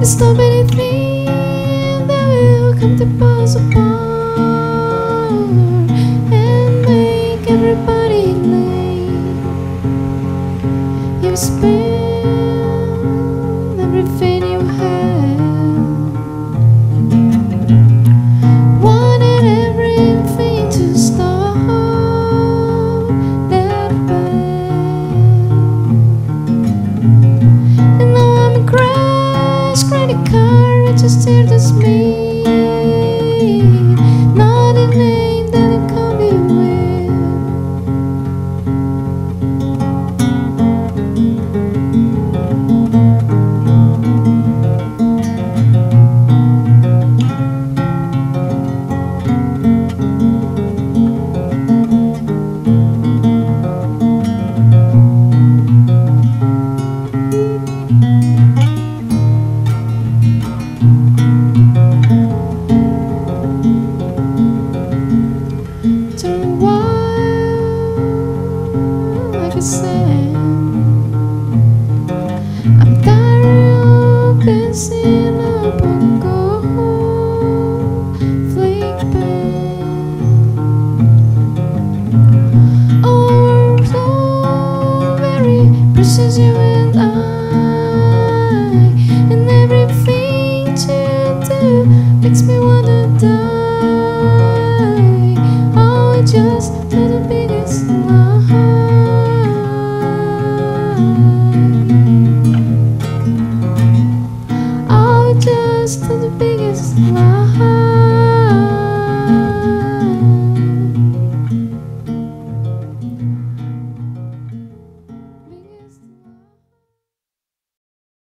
There's so many things that will come to pass upon and make everybody late. You spend a. I'm tired of. Oh, we're so very precious, you and I, and everything you do makes me wanna die. Oh, just do the Do the biggest lie.